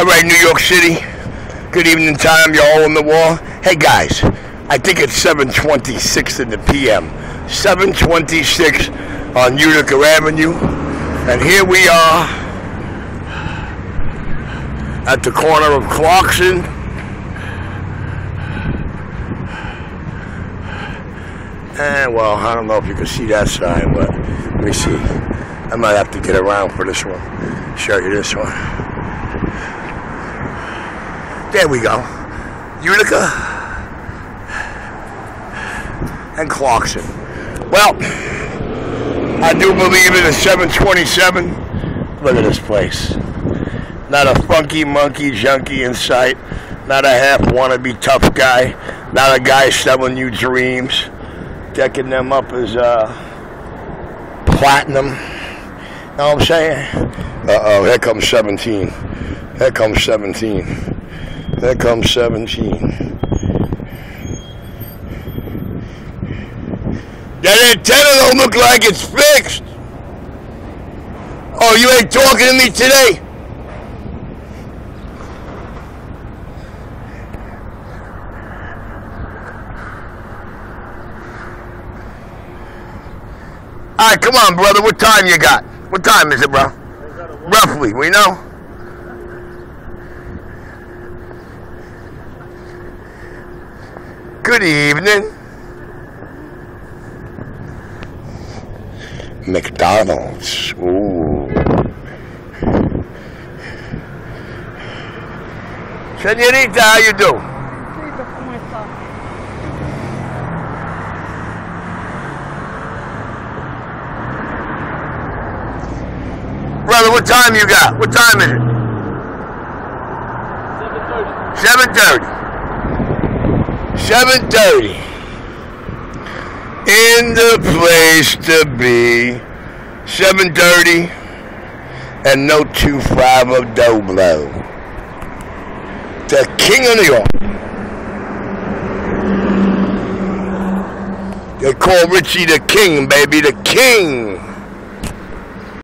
All right, New York City. Good evening time, you all on the wall. Hey guys, I think it's 7:26 in the PM. 7:26 on Utica Avenue, and here we are at the corner of Clarkson. And well, I don't know if you can see that sign, but let me see. I might have to get around for this one. Show you this one. There we go. Utica and Clarkson. Well, I do believe it is 727. Look at this place. Not a funky monkey junkie in sight. Not a half wannabe tough guy. Not a guy selling you dreams. Decking them up as uh, platinum. Know what I'm saying? Uh oh, here comes 17. Here comes 17. Here comes 17. That antenna don't look like it's fixed. Oh, you ain't talking to me today? All right, come on, brother. What time you got? What time is it, bro? Roughly, we know. Good evening. McDonald's. Ooh. Senorita, how you do? Brother, what time you got? What time is it? 7.30. 7.30. In the place to be. 7.30 and no 2-5 of Doblo. The King of New York. They call Richie the King, baby, the King.